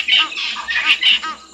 Oh, oh, oh, oh.